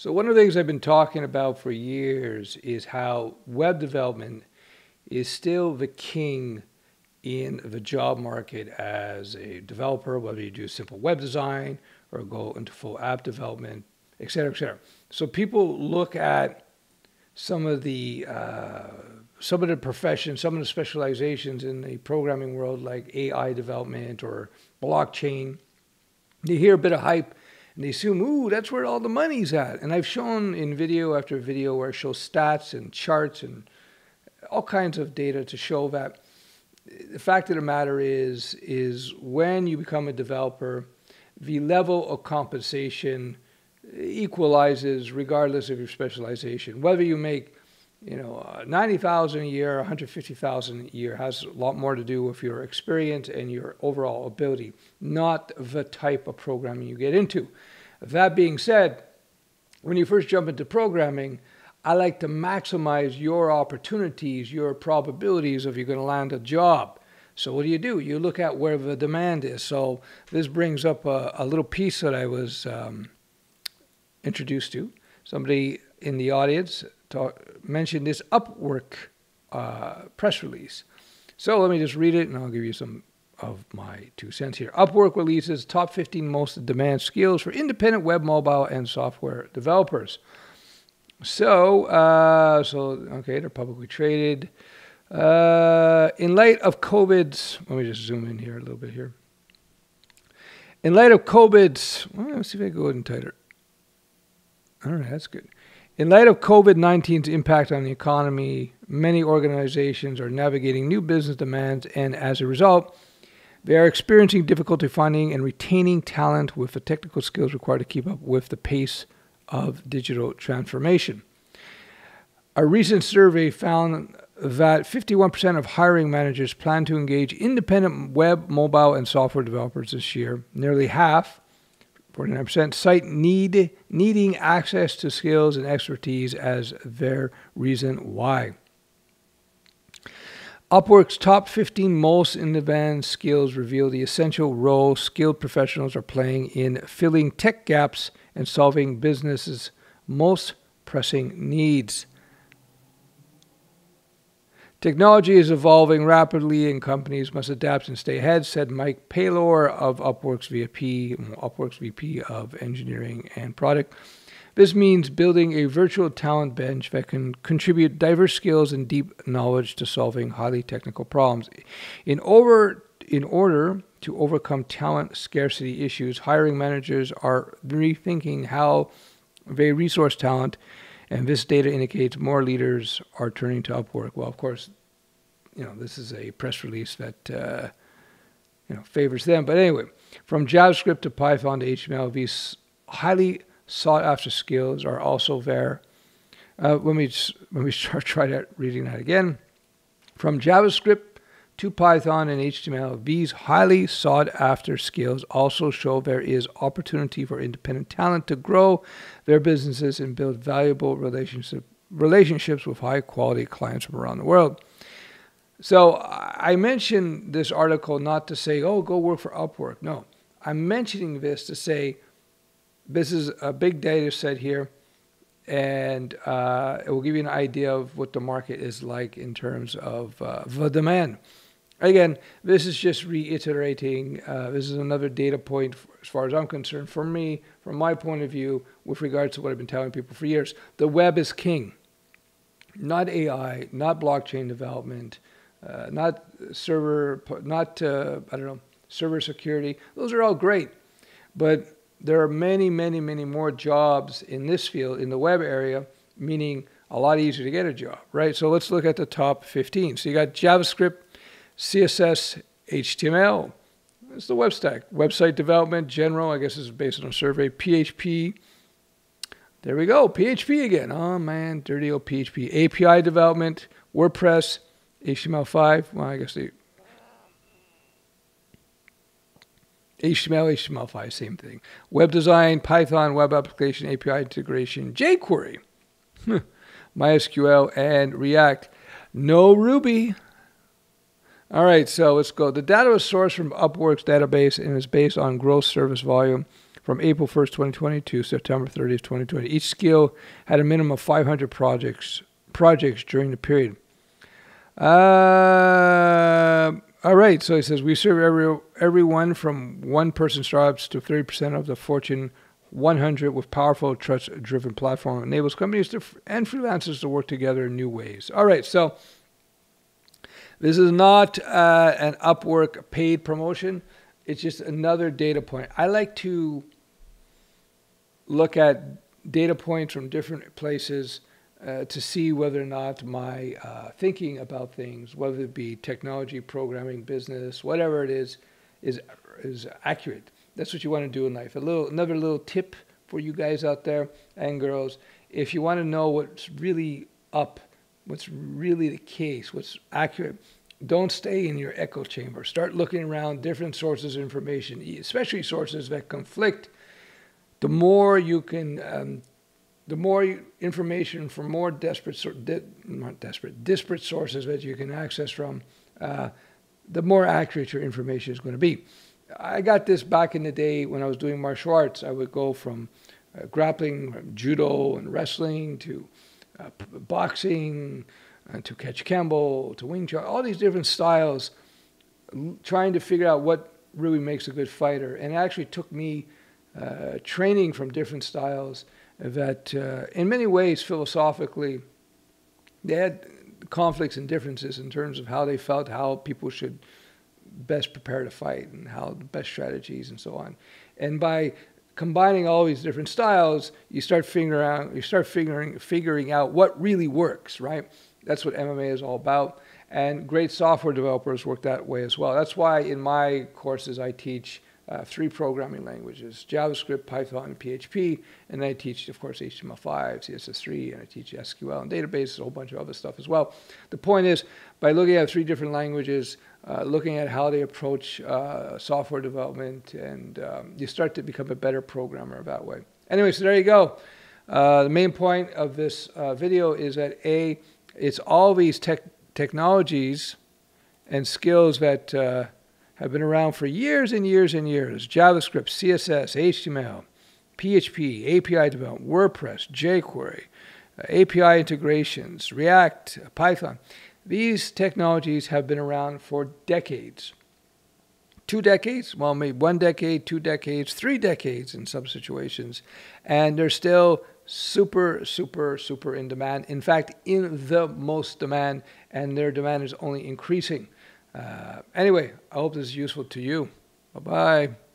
So, one of the things I've been talking about for years is how web development is still the king in the job market as a developer, whether you do simple web design or go into full app development, et cetera, et cetera. So, people look at some of the uh, some of the professions, some of the specializations in the programming world, like AI development or blockchain. They hear a bit of hype and they assume, ooh, that's where all the money's at. And I've shown in video after video where I show stats and charts and all kinds of data to show that the fact of the matter is, is when you become a developer, the level of compensation equalizes regardless of your specialization. Whether you make you know, uh, 90,000 a year, 150,000 a year has a lot more to do with your experience and your overall ability, not the type of programming you get into. That being said, when you first jump into programming, I like to maximize your opportunities, your probabilities of you're going to land a job. So what do you do? You look at where the demand is. So this brings up a, a little piece that I was um, introduced to. Somebody in the audience talk, mentioned this Upwork uh, press release. So let me just read it and I'll give you some of my two cents here. Upwork releases top 15 most demand skills for independent web, mobile, and software developers. So, uh, so okay, they're publicly traded. Uh, in light of COVID's, let me just zoom in here a little bit here. In light of COVID's, well, let's see if I go ahead and tighter. All right, that's good. In light of COVID 19's impact on the economy, many organizations are navigating new business demands, and as a result, they are experiencing difficulty finding and retaining talent with the technical skills required to keep up with the pace of digital transformation. A recent survey found that 51% of hiring managers plan to engage independent web, mobile, and software developers this year. Nearly half 49% cite need, needing access to skills and expertise as their reason why. Upwork's top 15 most in demand skills reveal the essential role skilled professionals are playing in filling tech gaps and solving businesses' most pressing needs. Technology is evolving rapidly and companies must adapt and stay ahead, said Mike Paylor of Upwork's VP, Upwork's VP of Engineering and Product. This means building a virtual talent bench that can contribute diverse skills and deep knowledge to solving highly technical problems. In over in order to overcome talent scarcity issues, hiring managers are rethinking how they resource talent and this data indicates more leaders are turning to Upwork. Well, of course, you know this is a press release that uh, you know favors them. But anyway, from JavaScript to Python to HTML, these highly sought after skills are also there. Uh, just, let me start try that reading that again. From JavaScript to Python and HTML, these highly sought after skills also show there is opportunity for independent talent to grow their businesses and build valuable relationship, relationships with high quality clients from around the world. So I mentioned this article not to say, oh, go work for Upwork. No, I'm mentioning this to say this is a big data set here and uh, it will give you an idea of what the market is like in terms of uh, the demand. Again, this is just reiterating. Uh, this is another data point, as far as I'm concerned, for me, from my point of view, with regards to what I've been telling people for years. The web is king, not AI, not blockchain development, uh, not server, not uh, I don't know, server security. Those are all great, but there are many, many, many more jobs in this field in the web area, meaning a lot easier to get a job, right? So let's look at the top 15. So you got JavaScript CSS, HTML. It's the web stack. Website development, general, I guess this is based on a survey. PHP. There we go. PHP again. Oh man, dirty old PHP. API development, WordPress, HTML5. Well, I guess the HTML, HTML5, same thing. Web design, Python, web application, API integration, jQuery, MySQL, and React. No Ruby. All right, so let's go. The data was sourced from Upwork's database and is based on gross service volume from April 1st, 2020 to September 30th, 2020. Each skill had a minimum of 500 projects projects during the period. Uh, all right, so he says we serve every everyone from one person startups to 30% of the Fortune 100 with powerful trust-driven platform enables companies to, and freelancers to work together in new ways. All right, so this is not uh, an Upwork paid promotion. It's just another data point. I like to look at data points from different places uh, to see whether or not my uh, thinking about things, whether it be technology, programming, business, whatever it is, is is accurate. That's what you want to do in life. A little another little tip for you guys out there and girls: if you want to know what's really up, what's really the case, what's accurate, don't stay in your echo chamber. Start looking around different sources of information, especially sources that conflict. The more you can um, the more information from more desperate, not desperate, disparate sources that you can access from, uh, the more accurate your information is going to be. I got this back in the day when I was doing martial arts. I would go from uh, grappling, from judo and wrestling to uh, boxing, uh, to catch Campbell, to Wing Chun, all these different styles, trying to figure out what really makes a good fighter. And it actually took me uh, training from different styles that uh, in many ways philosophically they had conflicts and differences in terms of how they felt how people should best prepare to fight and how the best strategies and so on and by combining all these different styles you start figuring out you start figuring figuring out what really works right? That's what mma is all about. And great software developers work that way as well. That's why in my courses i teach uh, three programming languages JavaScript, Python, and PHP. And I teach, of course, HTML5, CSS3, and I teach SQL and databases, a whole bunch of other stuff as well. The point is, by looking at three different languages, uh, looking at how they approach uh, software development, and um, you start to become a better programmer that way. Anyway, so there you go. Uh, the main point of this uh, video is that A, it's all these tech technologies and skills that uh, have been around for years and years and years JavaScript, CSS, HTML, PHP, API development, WordPress, jQuery, uh, API integrations, React, Python. These technologies have been around for decades. Two decades, well, maybe one decade, two decades, three decades in some situations, and they're still super, super, super in demand. In fact, in the most demand, and their demand is only increasing. Uh, anyway, I hope this is useful to you. Bye bye.